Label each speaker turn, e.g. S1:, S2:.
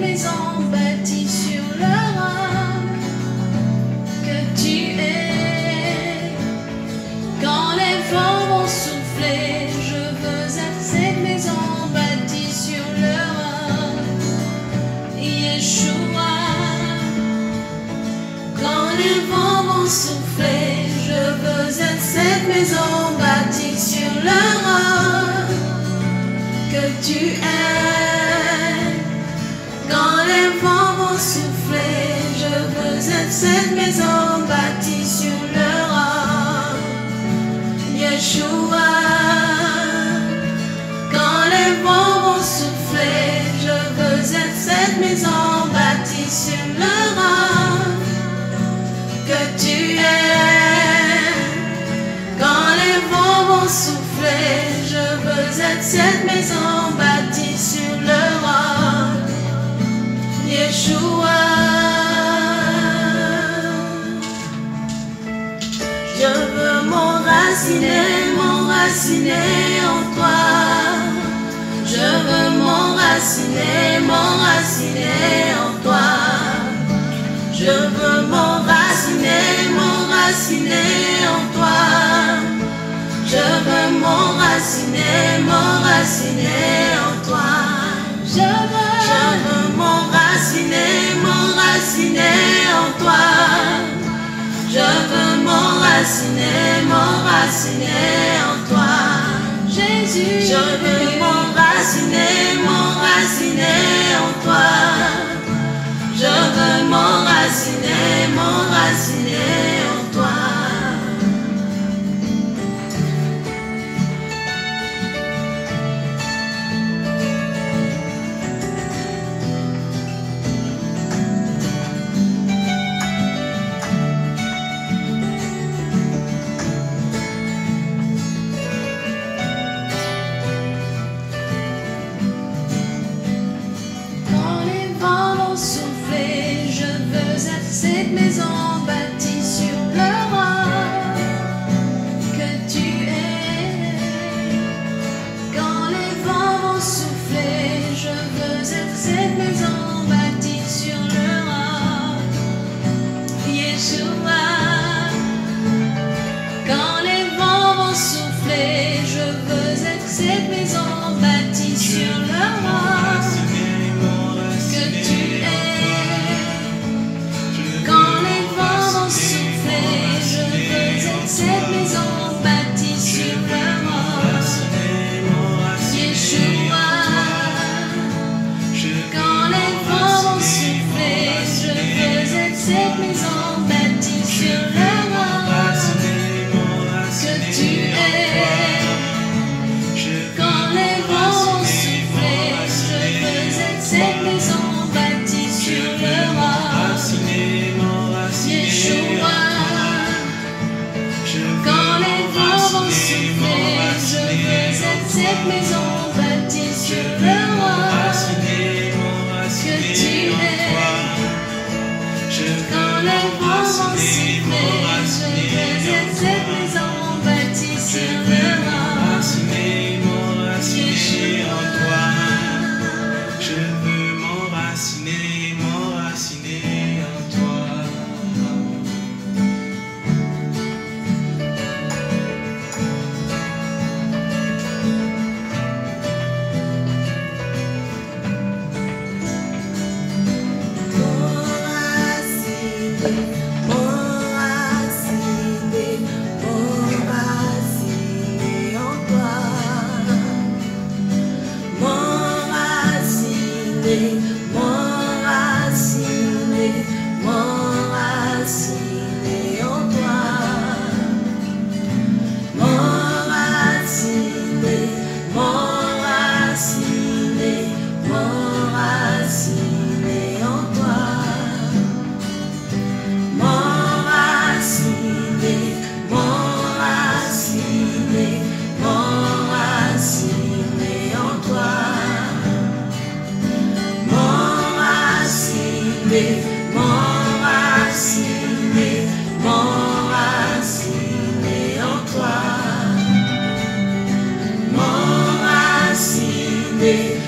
S1: maison bâtie sur le roc que tu es. Quand les vents vont souffler, je veux être cette maison bâtie sur le roc. Yeshua. Quand les vents vont souffler, je veux être cette maison bâtie sur le roc que tu es. Souffler, je veux être cette maison bâtie sur le roc. Yeshua. Quand les vents vont souffler, je veux être cette maison bâtie sur le roc que tu es. Quand les vents vont souffler, je veux être cette maison bâtie sur. Yeshua. Je veux m'enraciner, m'enraciner en toi. Je veux m'enraciner, m'enraciner en toi. Je veux m'enraciner, m'enraciner en toi. Je veux m'enraciner, m'enraciner en toi. Je m'enraciner en toi. Je veux m'enraciner, m'enraciner en toi. Jésus, je veux m'enraciner, m'enraciner en toi. Cette maison bâtie sur le roc que tu es. Quand les vents vont souffler, je veux être cette maison bâtie sur le roc. Yeshua. Quand les vents vont souffler, je veux être cette maison Quand les voix m'ont sifflé, je vais être présent, bâti sur day faith.